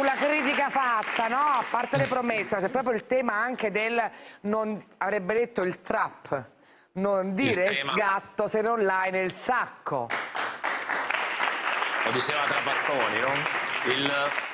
sulla critica fatta, no? A parte le promesse, ma c'è proprio il tema anche del, non, avrebbe detto il trap, non dire tema... gatto se non l'hai nel sacco. Lo diceva Trapattoni, no? Il...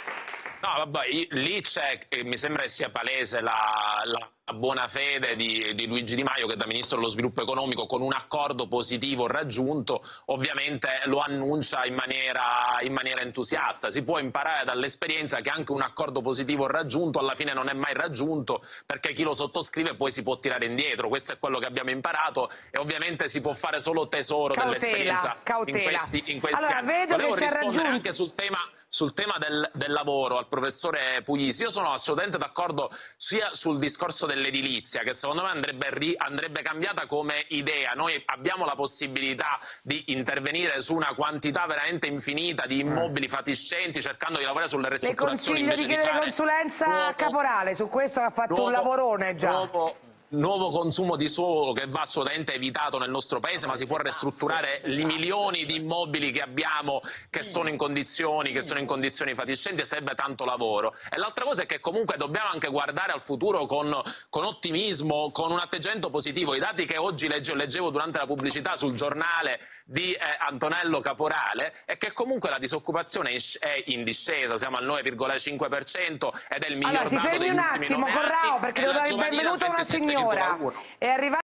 No, vabbè, lì c'è, mi sembra che sia palese la, la buona fede di, di, Luigi Di Maio che da Ministro dello Sviluppo Economico con un accordo positivo raggiunto ovviamente lo annuncia in maniera, in maniera entusiasta. Si può imparare dall'esperienza che anche un accordo positivo raggiunto alla fine non è mai raggiunto perché chi lo sottoscrive poi si può tirare indietro. Questo è quello che abbiamo imparato e ovviamente si può fare solo tesoro dell'esperienza in questi, in questi allora, anni. Vedo Volevo che rispondere raggiunto... anche sul tema, sul tema del, del lavoro al professore Puglisi. Io sono assolutamente d'accordo sia sul discorso del dell'edilizia che secondo me andrebbe, andrebbe, cambiata come idea. Noi abbiamo la possibilità di intervenire su una quantità veramente infinita di immobili fatiscenti cercando di lavorare sulle ristrutturazioni. Le consiglio di chiedere consulenza nuovo, a Caporale, su questo ha fatto nuovo, un lavorone già. Nuovo, nuovo consumo di suolo che va assolutamente evitato nel nostro paese, ma si può ristrutturare i milioni di immobili che abbiamo che sono in condizioni, che sono in condizioni fatiscenti e serve tanto lavoro. E l'altra cosa è che comunque dobbiamo anche guardare al futuro con, con ottimismo, con un atteggiamento positivo. I dati che oggi legge, leggevo durante la pubblicità sul giornale di eh, Antonello Caporale è che comunque la disoccupazione è in discesa, siamo al 9,5% ed è il miglior allora, dato si fermi un attimo, Corrao, perché devo dare il benvenuto a una signora. È arrivata